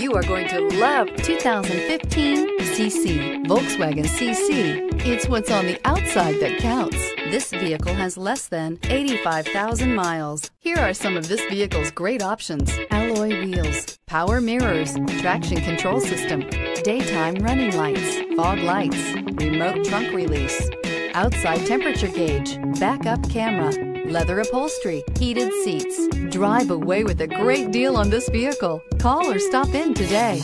You are going to love 2015 CC. Volkswagen CC. It's what's on the outside that counts. This vehicle has less than 85,000 miles. Here are some of this vehicle's great options. Alloy wheels, power mirrors, traction control system, daytime running lights, fog lights, remote trunk release, outside temperature gauge, backup camera, leather upholstery, heated seats. Drive away with a great deal on this vehicle. Call or stop in today.